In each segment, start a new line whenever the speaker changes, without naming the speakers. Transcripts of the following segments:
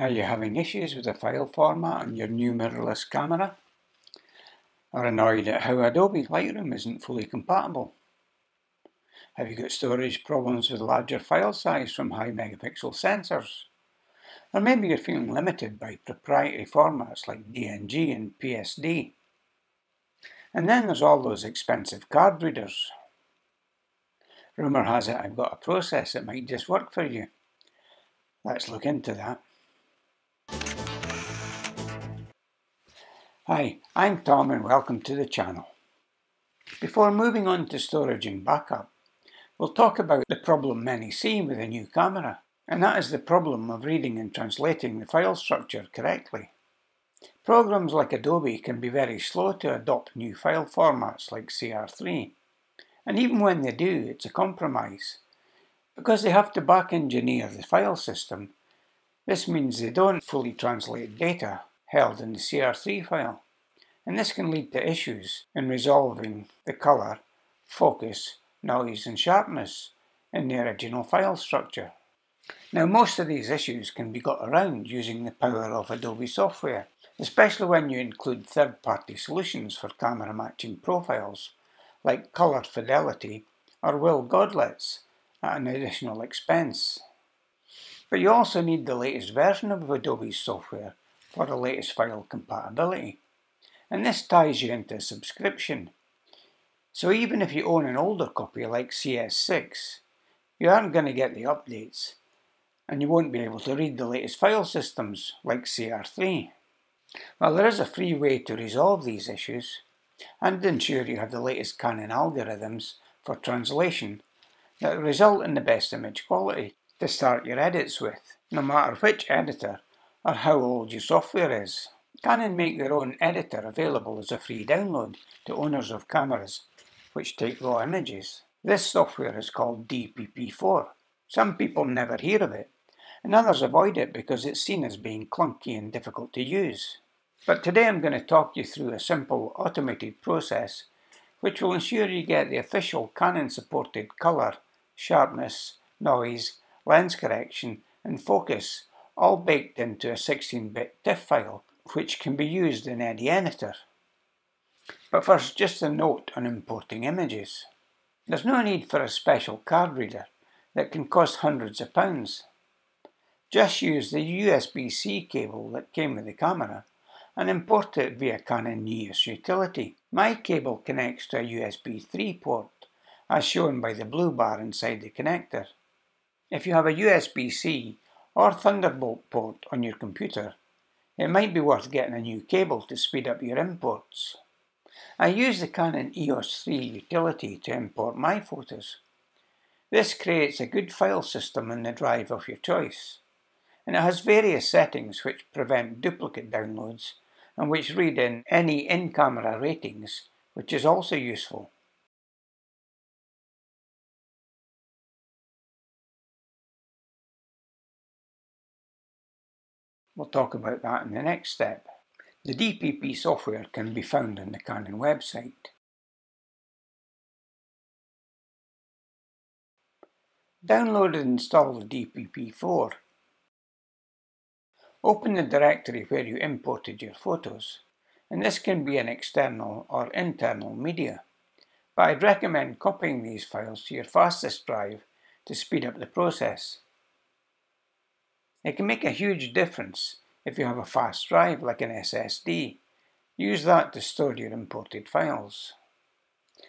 Are you having issues with the file format on your new mirrorless camera? Or annoyed at how Adobe Lightroom isn't fully compatible? Have you got storage problems with larger file size from high megapixel sensors? Or maybe you're feeling limited by proprietary formats like DNG and PSD. And then there's all those expensive card readers. Rumour has it I've got a process that might just work for you. Let's look into that. Hi, I'm Tom and welcome to the channel. Before moving on to storage and backup, we'll talk about the problem many see with a new camera, and that is the problem of reading and translating the file structure correctly. Programs like Adobe can be very slow to adopt new file formats like CR3, and even when they do, it's a compromise. Because they have to back engineer the file system, this means they don't fully translate data held in the CR3 file, and this can lead to issues in resolving the colour, focus, noise and sharpness in the original file structure. Now most of these issues can be got around using the power of Adobe software, especially when you include third-party solutions for camera matching profiles, like Colour Fidelity or Will Godlets at an additional expense. But you also need the latest version of Adobe software for the latest file compatibility. And this ties you into a subscription. So even if you own an older copy like CS6, you aren't going to get the updates, and you won't be able to read the latest file systems like CR3. Well, there is a free way to resolve these issues and ensure you have the latest Canon algorithms for translation that result in the best image quality to start your edits with, no matter which editor or how old your software is. Canon make their own editor available as a free download to owners of cameras which take raw images. This software is called DPP4. Some people never hear of it, and others avoid it because it's seen as being clunky and difficult to use. But today I'm going to talk you through a simple automated process which will ensure you get the official Canon supported colour, sharpness, noise, lens correction and focus all baked into a 16-bit TIFF file which can be used in any editor. But first, just a note on importing images. There's no need for a special card reader that can cost hundreds of pounds. Just use the USB-C cable that came with the camera and import it via Canon EOS Utility. My cable connects to a USB 3 port, as shown by the blue bar inside the connector. If you have a USB-C or Thunderbolt port on your computer, it might be worth getting a new cable to speed up your imports. I use the Canon EOS 3 utility to import my photos. This creates a good file system in the drive of your choice, and it has various settings which prevent duplicate downloads and which read in any in-camera ratings, which is also useful. We'll talk about that in the next step. The DPP software can be found on the Canon website. Download and install the DPP4. Open the directory where you imported your photos, and this can be an external or internal media. But I'd recommend copying these files to your fastest drive to speed up the process. It can make a huge difference if you have a fast drive like an SSD. Use that to store your imported files.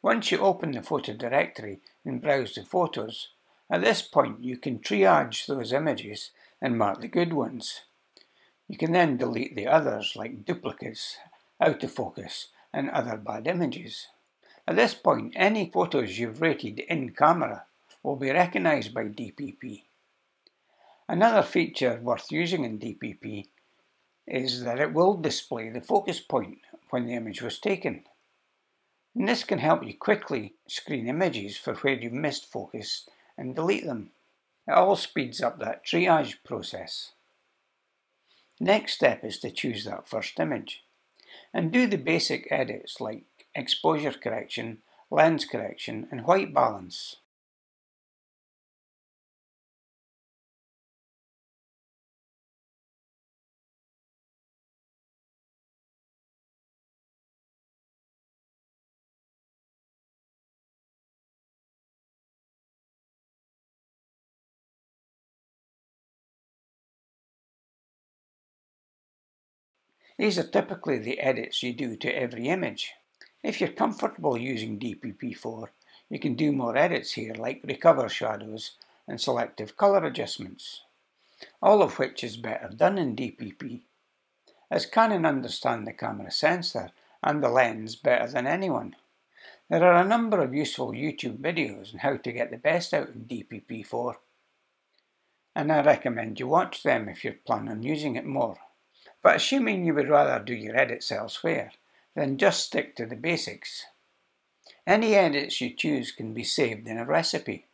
Once you open the photo directory and browse the photos, at this point you can triage those images and mark the good ones. You can then delete the others like duplicates, out of focus and other bad images. At this point any photos you've rated in camera will be recognised by DPP Another feature worth using in DPP is that it will display the focus point when the image was taken. And this can help you quickly screen images for where you missed focus and delete them. It all speeds up that triage process. Next step is to choose that first image and do the basic edits like exposure correction, lens correction and white balance. These are typically the edits you do to every image. If you're comfortable using DPP4, you can do more edits here like recover shadows and selective colour adjustments, all of which is better done in DPP, as Canon understand the camera sensor and the lens better than anyone. There are a number of useful YouTube videos on how to get the best out of DPP4, and I recommend you watch them if you plan on using it more. But assuming you would rather do your edits elsewhere, then just stick to the basics. Any edits you choose can be saved in a recipe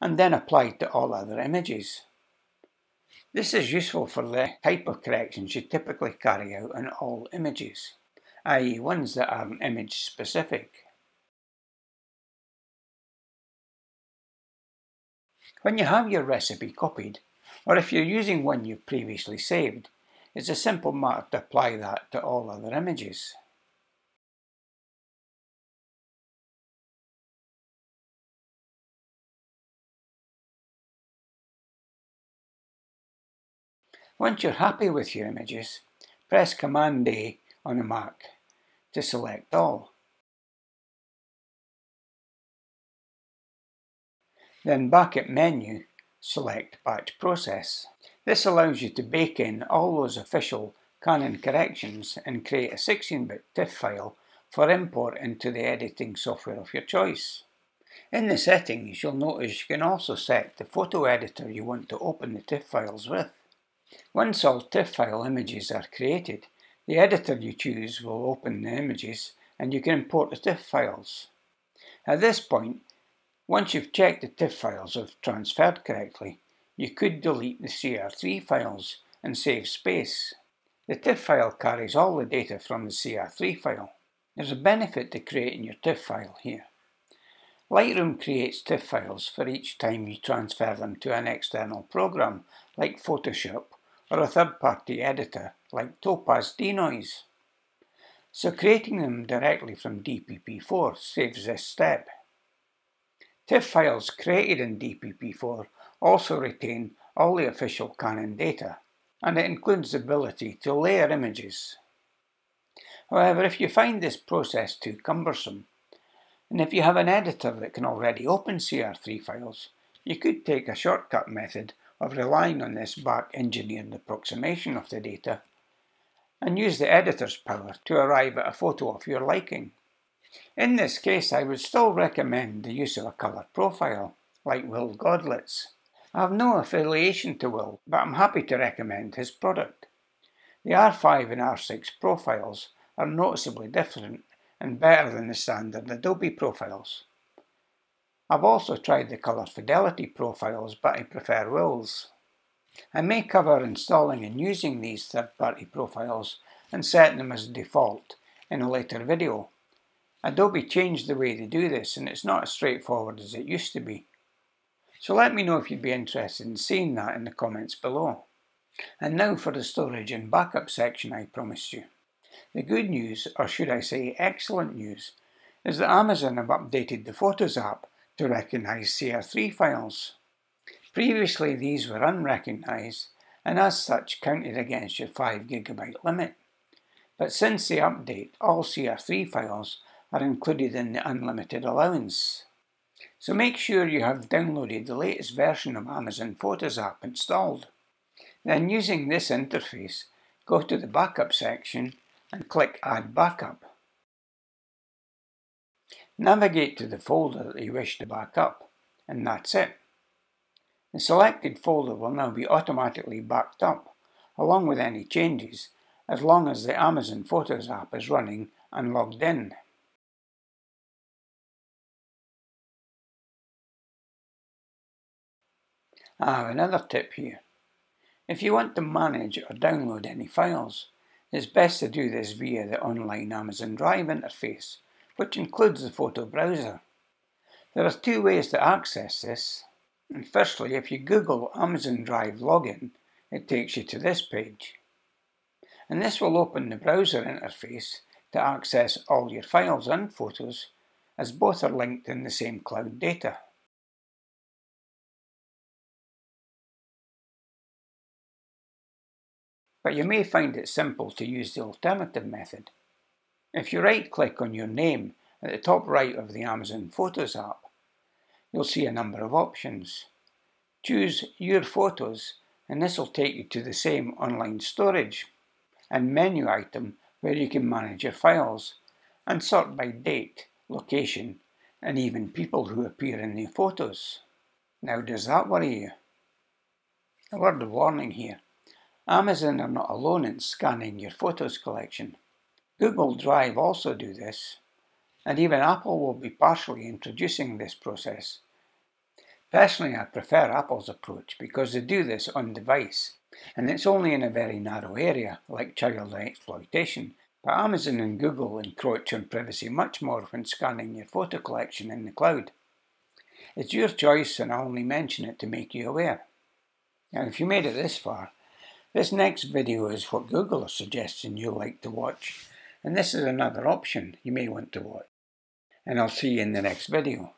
and then applied to all other images. This is useful for the type of corrections you typically carry out on all images, i.e. ones that aren't image specific. When you have your recipe copied, or if you're using one you've previously saved, it's a simple matter to apply that to all other images. Once you're happy with your images, press Command A on a Mac to select all. Then back at Menu, select Batch Process. This allows you to bake in all those official Canon corrections and create a 16-bit TIFF file for import into the editing software of your choice. In the settings you'll notice you can also set the photo editor you want to open the TIFF files with. Once all TIFF file images are created, the editor you choose will open the images and you can import the TIFF files. At this point, once you've checked the TIFF files have transferred correctly, you could delete the CR3 files and save space. The TIFF file carries all the data from the CR3 file. There's a benefit to creating your TIFF file here. Lightroom creates TIFF files for each time you transfer them to an external program like Photoshop or a third-party editor like Topaz Denoise. So creating them directly from DPP4 saves this step. TIFF files created in DPP4 also retain all the official Canon data, and it includes the ability to layer images. However, if you find this process too cumbersome, and if you have an editor that can already open CR3 files, you could take a shortcut method of relying on this back engineered approximation of the data and use the editor's power to arrive at a photo of your liking. In this case, I would still recommend the use of a colour profile, like Will Godlets. I have no affiliation to Will, but I'm happy to recommend his product. The R5 and R6 profiles are noticeably different and better than the standard Adobe profiles. I've also tried the colour fidelity profiles, but I prefer Will's. I may cover installing and using these third-party profiles and setting them as default in a later video. Adobe changed the way they do this and it's not as straightforward as it used to be. So let me know if you'd be interested in seeing that in the comments below. And now for the storage and backup section I promised you. The good news, or should I say excellent news, is that Amazon have updated the Photos app to recognize CR3 files. Previously these were unrecognized and as such counted against your 5GB limit. But since the update, all CR3 files are included in the unlimited allowance. So make sure you have downloaded the latest version of Amazon Photos app installed. Then using this interface, go to the backup section and click Add Backup. Navigate to the folder that you wish to back up, and that's it. The selected folder will now be automatically backed up, along with any changes, as long as the Amazon Photos app is running and logged in. I have another tip here. If you want to manage or download any files, it's best to do this via the online Amazon Drive interface which includes the photo browser. There are two ways to access this. And firstly, if you Google Amazon Drive login, it takes you to this page. And this will open the browser interface to access all your files and photos, as both are linked in the same cloud data. But you may find it simple to use the alternative method. If you right click on your name at the top right of the Amazon Photos app, you'll see a number of options. Choose Your Photos and this will take you to the same online storage and menu item where you can manage your files and sort by date, location and even people who appear in the photos. Now does that worry you? A word of warning here. Amazon are not alone in scanning your photos collection. Google Drive also do this, and even Apple will be partially introducing this process. Personally, I prefer Apple's approach because they do this on device, and it's only in a very narrow area, like child exploitation. But Amazon and Google encroach on privacy much more when scanning your photo collection in the cloud. It's your choice, and I only mention it to make you aware. Now, if you made it this far, this next video is what Google is suggesting you like to watch, and this is another option you may want to watch. And I'll see you in the next video.